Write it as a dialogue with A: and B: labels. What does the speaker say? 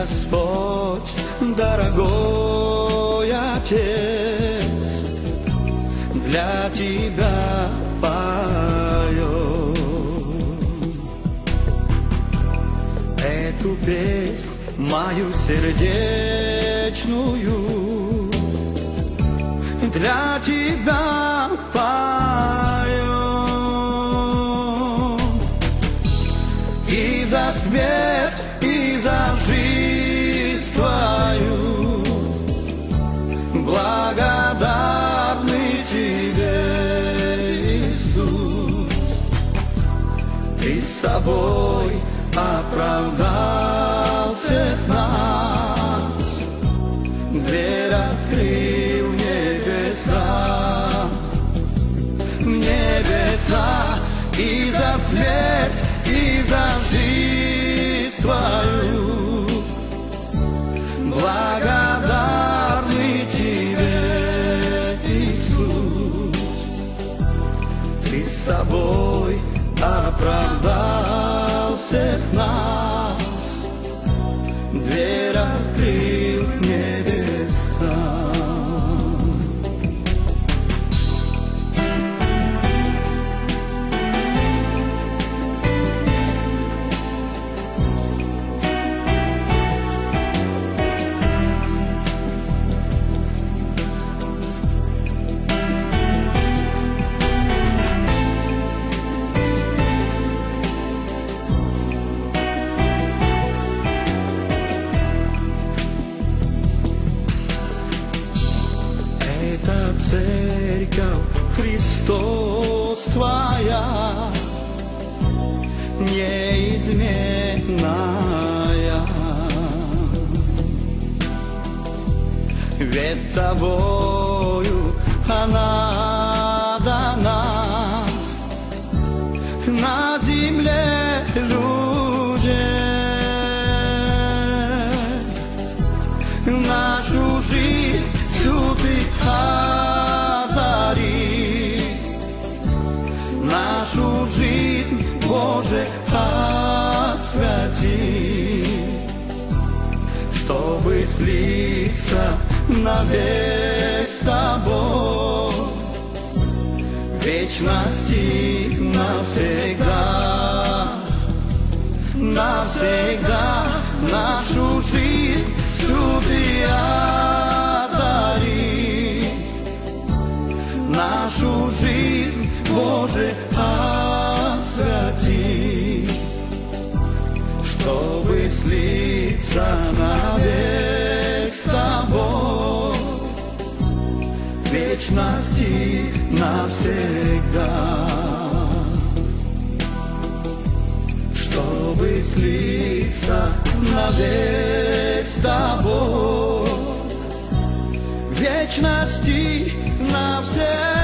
A: Господь, дорогой Отец, для Тебя пою эту песнь мою сердечную для Тебя пою и за смерть Ты с собой оправдал всех нас, дверь открыл небеса, небеса и за смерть, и за жизнь Твою. Благодарны Тебе, Иисус. Ты с собой оправдал всех нас, дверь открыл Это церковь Христос Твоя, неизменная. Ведь Тобою она чтобы слиться навек с Тобой, вечности навсегда навсегда нашу жизнь всю ты озари. Нашу жизнь, Боже, освяти, чтобы слиться навек вечности навсегда. чтобы слиться навек с тобой, вечности навсегда.